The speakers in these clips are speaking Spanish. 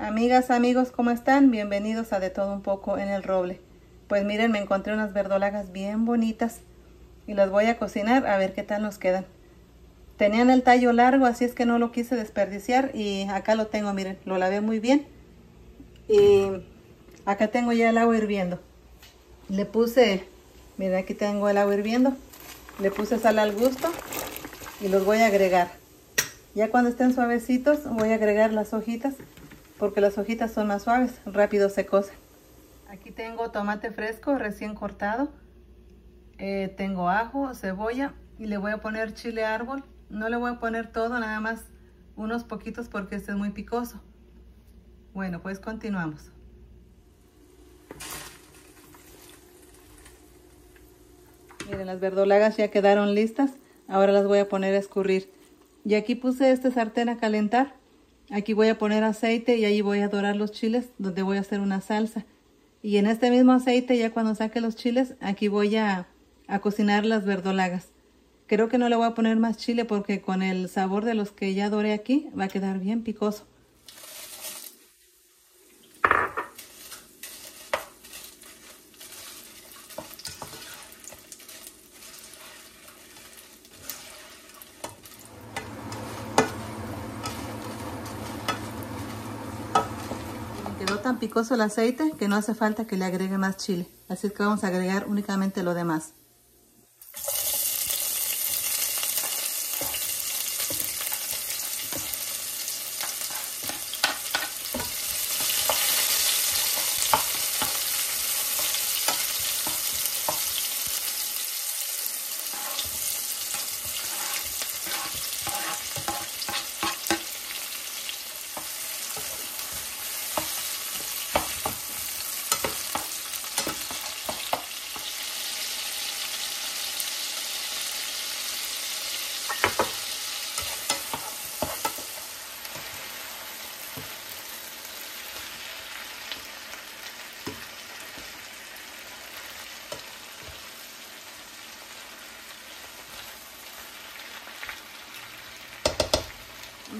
Amigas, amigos, ¿cómo están? Bienvenidos a De Todo Un Poco en el Roble. Pues miren, me encontré unas verdolagas bien bonitas y las voy a cocinar a ver qué tal nos quedan. Tenían el tallo largo, así es que no lo quise desperdiciar y acá lo tengo, miren, lo lavé muy bien. Y acá tengo ya el agua hirviendo. Le puse, miren, aquí tengo el agua hirviendo. Le puse sal al gusto y los voy a agregar. Ya cuando estén suavecitos voy a agregar las hojitas porque las hojitas son más suaves, rápido se cocen. Aquí tengo tomate fresco recién cortado, eh, tengo ajo, cebolla y le voy a poner chile árbol. No le voy a poner todo, nada más unos poquitos porque este es muy picoso. Bueno, pues continuamos. Miren, las verdolagas ya quedaron listas. Ahora las voy a poner a escurrir. Y aquí puse este sartén a calentar Aquí voy a poner aceite y ahí voy a dorar los chiles donde voy a hacer una salsa. Y en este mismo aceite, ya cuando saque los chiles, aquí voy a, a cocinar las verdolagas. Creo que no le voy a poner más chile porque con el sabor de los que ya doré aquí va a quedar bien picoso. Tan picoso el aceite que no hace falta que le agregue más chile. Así que vamos a agregar únicamente lo demás.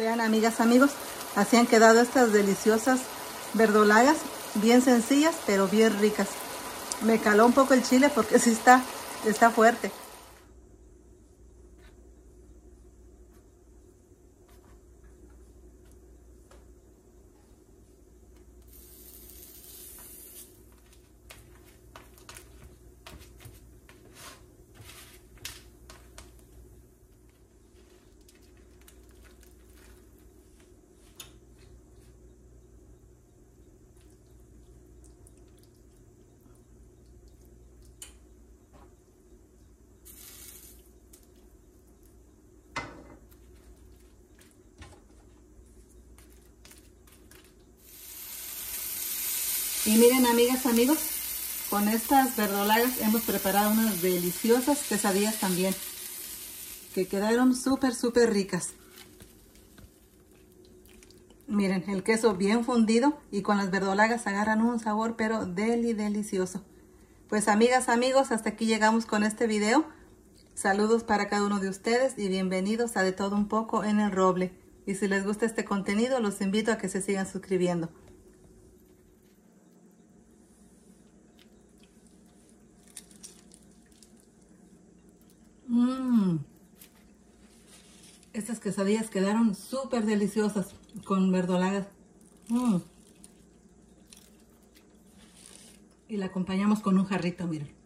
Vean amigas, amigos, así han quedado estas deliciosas verdolagas, bien sencillas, pero bien ricas. Me caló un poco el chile porque sí está, está fuerte. Y miren amigas, amigos, con estas verdolagas hemos preparado unas deliciosas quesadillas también. Que quedaron súper, súper ricas. Miren, el queso bien fundido y con las verdolagas agarran un sabor pero deli delicioso. Pues amigas, amigos, hasta aquí llegamos con este video. Saludos para cada uno de ustedes y bienvenidos a De Todo Un Poco en el Roble. Y si les gusta este contenido, los invito a que se sigan suscribiendo. Estas quesadillas quedaron súper deliciosas con verdolagas. Mmm. Y la acompañamos con un jarrito, miren.